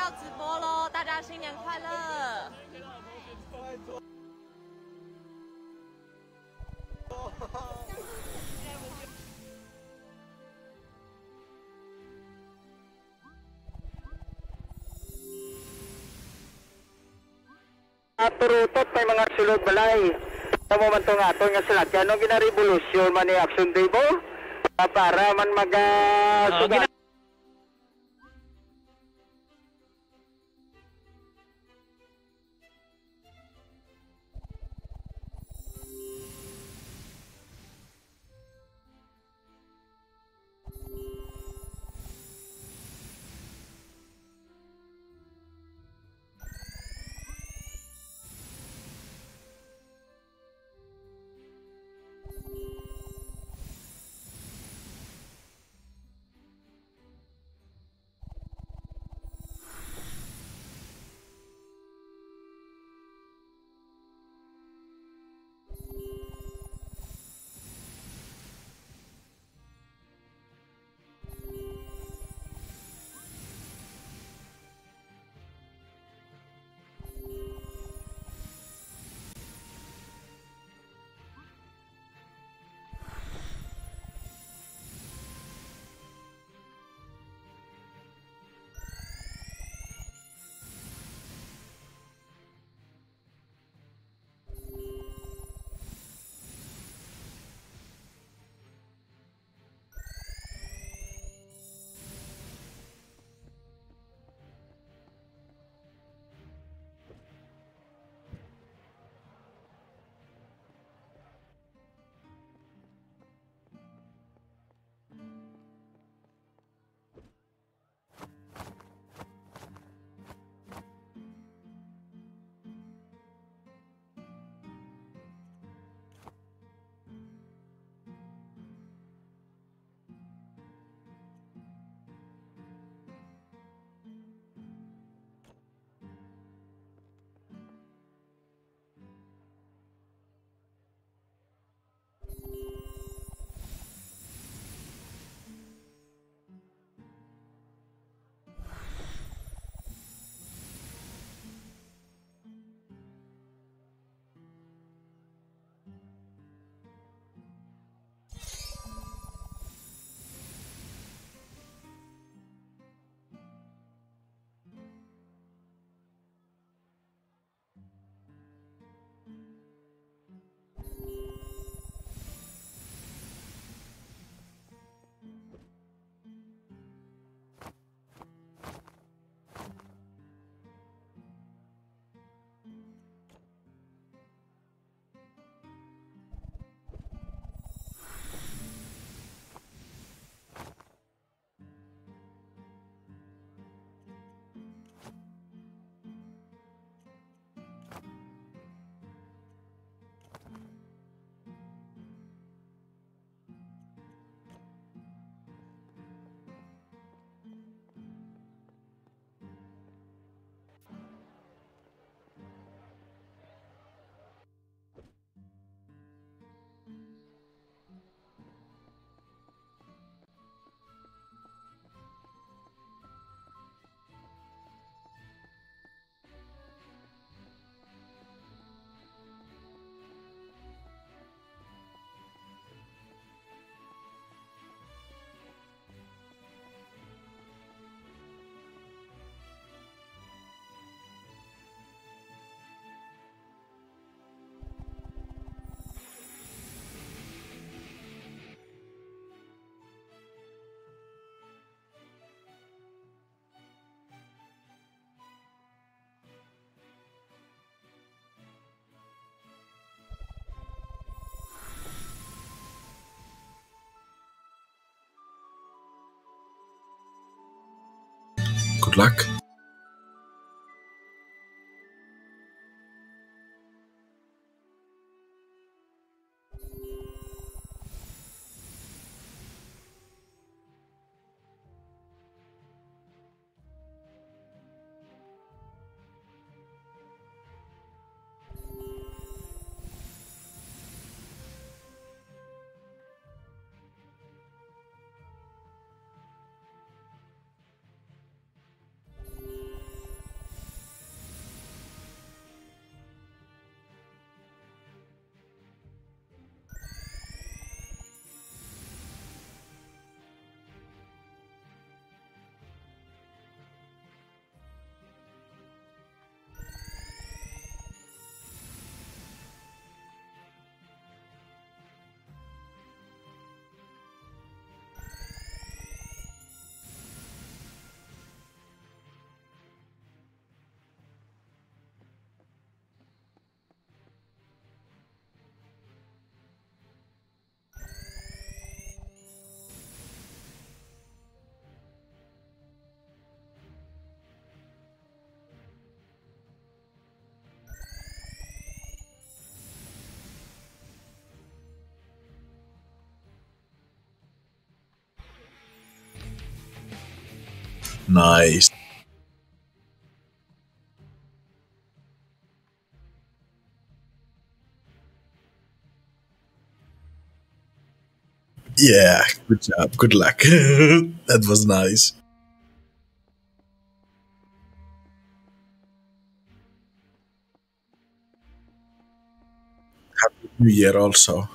好，那关掉直播喽，大家新年快乐！Turutot may mga sulod balay. Sa momento nga ito nga sila. Kaya nung ginarevolusyon man ni Action Day mo, ah, para man mag Good luck. Nice. Yeah, good job. Good luck. that was nice. Happy New Year also.